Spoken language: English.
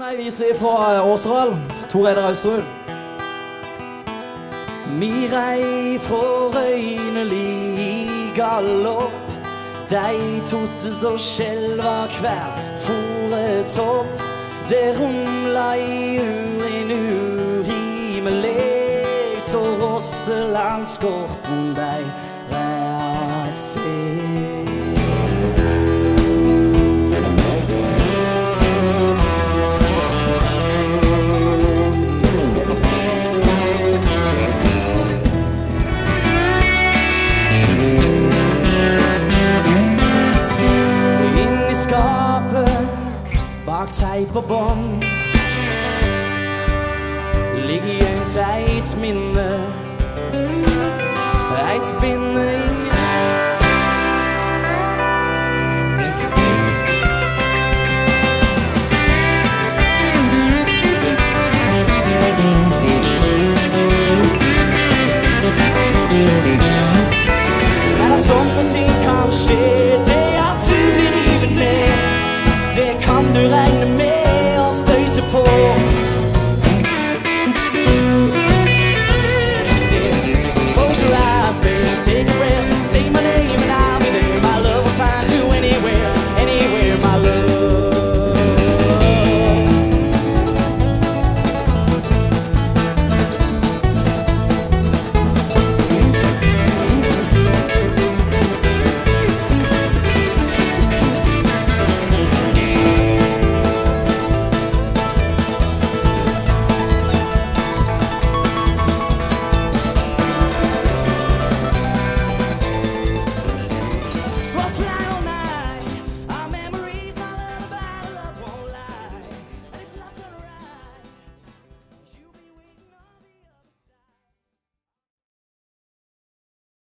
med ei vise fra Åseral. Tor Eidar Austrud. Mi rei frå i galopp, dei tottest og skjelva hver fòretopp. Det rumla i urin urimeleg, så Rosseland skorpen dei ræ. dark type of bomb. Ligger gjemt seg i et minne. Eit binding Her er sånn ting kan skje